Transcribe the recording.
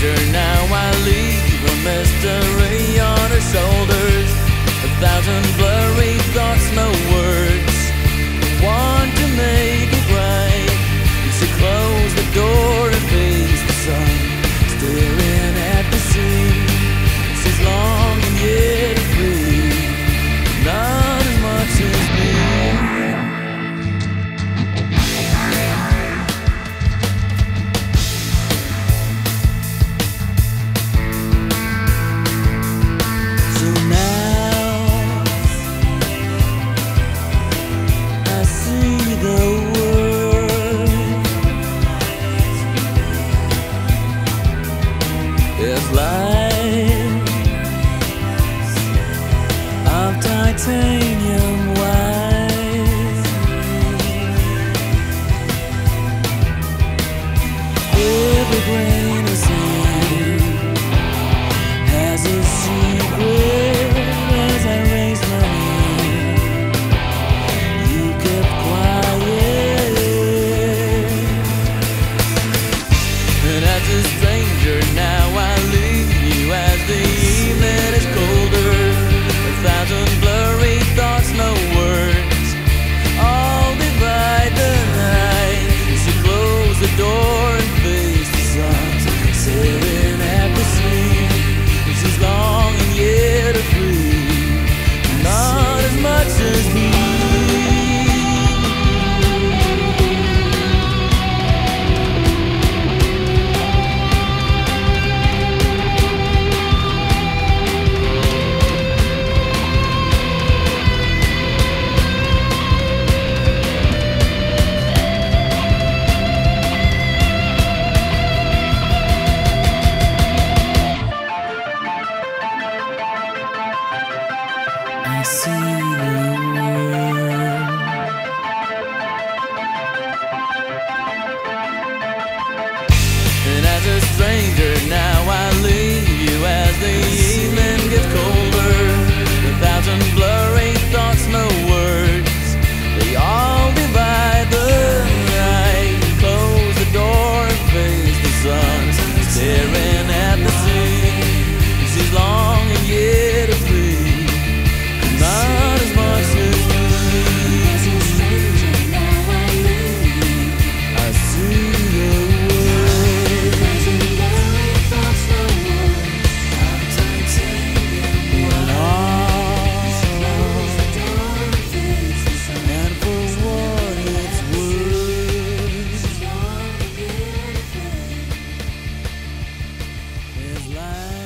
wonder now I leave a mystery pretend I see the you? fly.